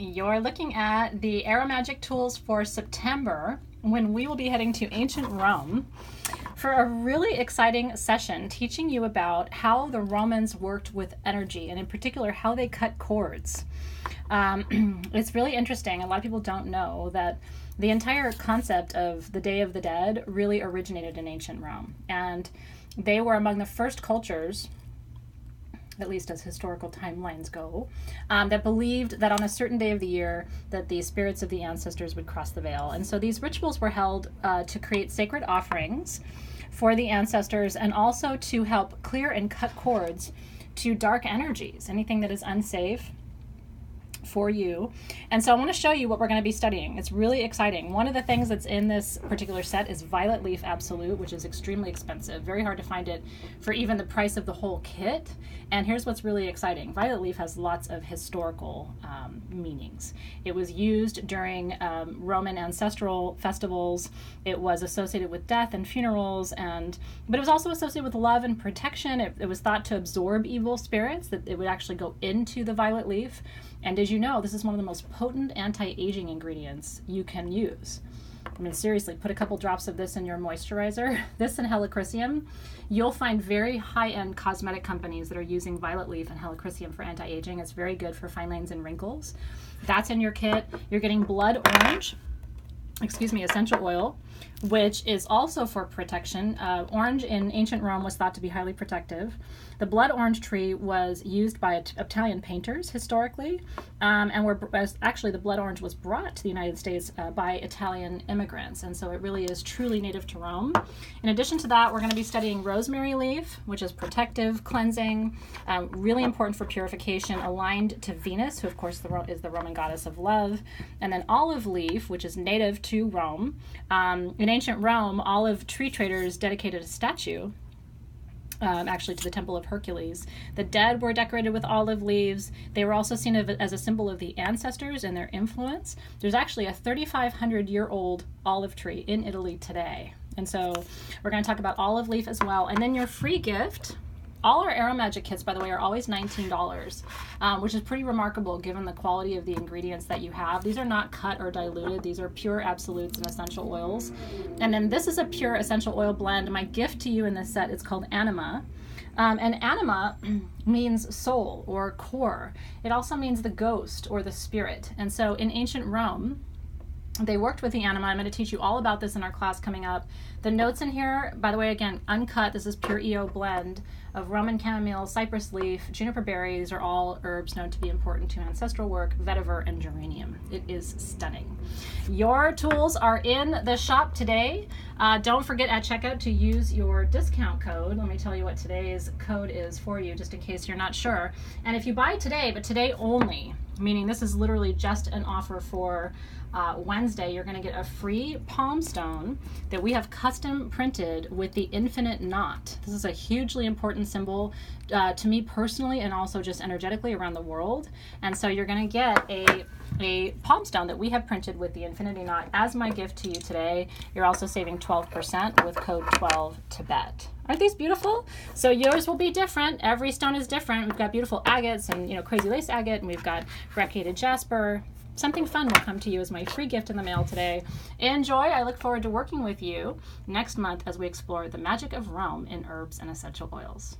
You're looking at the Aromagic tools for September when we will be heading to ancient Rome for a really exciting session teaching you about how the Romans worked with energy and, in particular, how they cut cords. Um, it's really interesting. A lot of people don't know that the entire concept of the Day of the Dead really originated in ancient Rome. And they were among the first cultures at least as historical timelines go, um, that believed that on a certain day of the year that the spirits of the ancestors would cross the veil. And so these rituals were held uh, to create sacred offerings for the ancestors and also to help clear and cut cords to dark energies, anything that is unsafe for you. And so I want to show you what we're going to be studying. It's really exciting. One of the things that's in this particular set is Violet Leaf Absolute, which is extremely expensive. Very hard to find it for even the price of the whole kit. And here's what's really exciting. Violet Leaf has lots of historical um, meanings. It was used during um, Roman ancestral festivals. It was associated with death and funerals, and but it was also associated with love and protection. It, it was thought to absorb evil spirits, that it would actually go into the violet leaf. And as you know, this is one of the most potent anti aging ingredients you can use. I mean, seriously, put a couple drops of this in your moisturizer, this and helichrysum. You'll find very high end cosmetic companies that are using violet leaf and helichrysum for anti aging. It's very good for fine lines and wrinkles. That's in your kit. You're getting blood orange, excuse me, essential oil which is also for protection. Uh, orange in ancient Rome was thought to be highly protective. The blood orange tree was used by Italian painters historically, um, and were actually the blood orange was brought to the United States uh, by Italian immigrants, and so it really is truly native to Rome. In addition to that, we're going to be studying rosemary leaf, which is protective, cleansing, um, really important for purification, aligned to Venus, who of course the, is the Roman goddess of love, and then olive leaf, which is native to Rome. Um, in ancient Rome, olive tree traders dedicated a statue um, actually to the Temple of Hercules. The dead were decorated with olive leaves. They were also seen as a symbol of the ancestors and their influence. There's actually a 3,500 year old olive tree in Italy today. And so we're going to talk about olive leaf as well. And then your free gift all our Aromagic kits, by the way, are always $19, um, which is pretty remarkable given the quality of the ingredients that you have. These are not cut or diluted. These are pure absolutes and essential oils. And then this is a pure essential oil blend. My gift to you in this set is called Anima. Um, and anima means soul or core. It also means the ghost or the spirit. And so in ancient Rome, they worked with the anima. I'm going to teach you all about this in our class coming up. The notes in here, by the way, again, uncut. This is pure EO blend of Roman chamomile, cypress leaf, juniper berries are all herbs known to be important to ancestral work, vetiver, and geranium. It is stunning. Your tools are in the shop today. Uh, don't forget at checkout to use your discount code. Let me tell you what today's code is for you, just in case you're not sure. And if you buy today, but today only, meaning this is literally just an offer for uh, Wednesday, you're going to get a free palm stone that we have custom printed with the infinite knot. This is a hugely important symbol uh, to me personally and also just energetically around the world. And so you're going to get a a palm stone that we have printed with the infinity knot as my gift to you today. You're also saving 12% with code 12 Tibet. Aren't these beautiful? So yours will be different. Every stone is different. We've got beautiful agates and you know crazy lace agate, and we've got brecciated jasper, something fun will come to you as my free gift in the mail today. Enjoy. I look forward to working with you next month as we explore the magic of Rome in herbs and essential oils.